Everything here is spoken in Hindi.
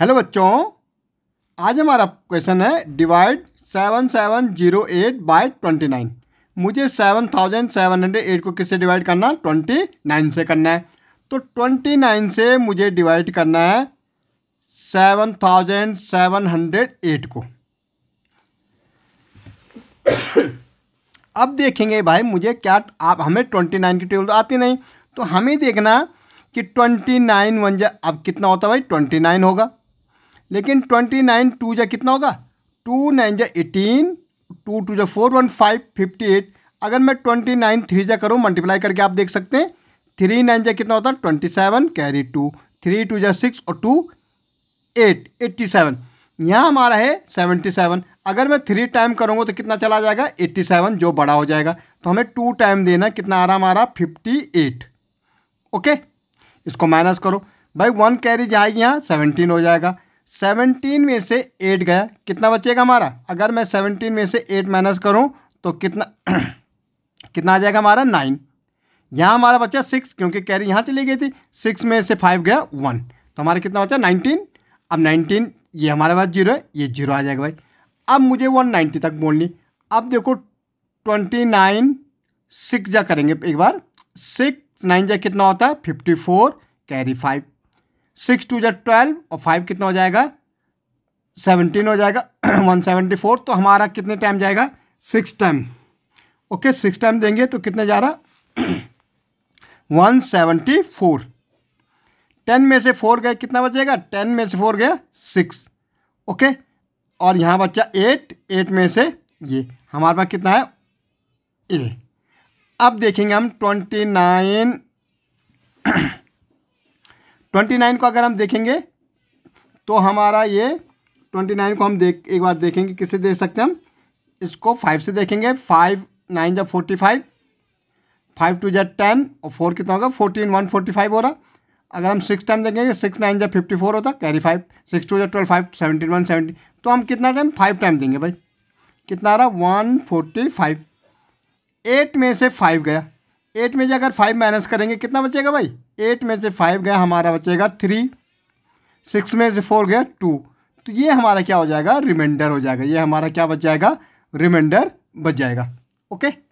हेलो बच्चों। आज हमारा क्वेश्चन है divide seven seven zero eight by twenty nine मुझे seven thousand seven hundred eight को किससे डिवाइड करना ट्वेंटी नाइन से करना है। तो ट्वेंटी नाइन से मुझे डिवाइड करना है seven thousand seven hundred eight को। अब देखेंगे भाई, मुझे क्या आप, हमें ट्वेंटी नाइन की टेबल तो आती नहीं। तो हमें देखना कि ट्वेंटी नाइन वन जा अब कितना होता है भाई? ट्वेंटी नाइन होगा। लेकिन ट्वेंटी नाइन टू जा कितना होगा? टू नाइन जा एटीन टू टू जा four one five fifty eight अगर मैं ट्वेंटी नाइन थ्री जा करूँ मल्टीप्लाई करके आप देख सकते हैं। थ्री नाइन जा कितना होता? है twenty seven carry two three two जा सिक्स और टू एट एट्टी सेवन यहाँ हमारा है सेवेंटी सेवन अगर मैं थ्री टाइम करूँगा तो कितना चला जाएगा? एट्टी सेवन जो बड़ा हो जाएगा। तो हमें टू टाइम देना कितना आ रहा हमारा? फिफ्टी एट ओके इसको माइनस करो। भाई वन कैरी जाएगी यहाँ सेवनटीन हो जाएगा। सेवनटीन में से एट गया। कितना बचेगा हमारा? अगर मैं सेवनटीन में से एट माइनस करूँ तो कितना कितना आ जाएगा हमारा? नाइन। यहाँ हमारा बच्चा सिक्स क्योंकि कैरी यहाँ चली गई थी। सिक्स में से फाइव गया वन तो हमारा कितना बचा? नाइनटीन। अब नाइनटीन, ये हमारे पास ज़ीरो है, ये ज़ीरो आ जाएगा भाई। अब मुझे वन नाइन्टी तक बोलनी। अब देखो ट्वेंटी नाइन सिक्स जा करेंगे एक बार। सिक्स नाइन जा कितना होता? है fifty four carry five six two जा ट्वेल्व और फाइव कितना हो जाएगा? सेवनटीन हो जाएगा। वन सेवेंटी फोर तो हमारा कितने टाइम जाएगा? Six time okay six time देंगे तो कितने जा रहा? One seventy four. टेन में से फोर गए, कितना बचेगा? टेन में से फोर गया, सिक्स। ओके और यहाँ बच्चा एट एट में से ये। हमारे पास कितना है? ए। अब देखेंगे हम ट्वेंटी नाइन। ट्वेंटी नाइन को अगर हम देखेंगे तो हमारा ये ट्वेंटी नाइन को हम देख, एक बार देखेंगे किससे देख सकते हैं हम? इसको फाइव से देखेंगे। फाइव नाइन जब फोर्टी फाइव फाइव टू जब टेन और फोर कितना होगा? फोर्टीन वन फोर्टी फाइव हो रहा। अगर हम सिक्स टाइम देखेंगे सिक्स नाइन जब फिफ्टी फोर होता कैरी फाइव सिक्स टू जब twelve five seventeen one seventy तो हम कितना टाइम फाइव टाइम देंगे भाई। कितना आ रहा? वन फोर्टी फाइव एट में से फाइव गया। एट में से अगर फाइव माइनस करेंगे, कितना बचेगा भाई? एट में से फाइव गया, हमारा बचेगा थ्री। सिक्स में से फोर गया, टू। तो ये हमारा क्या हो जाएगा? रिमाइंडर हो जाएगा। ये हमारा क्या बच जाएगा? रिमाइंडर बच जाएगा। ओके?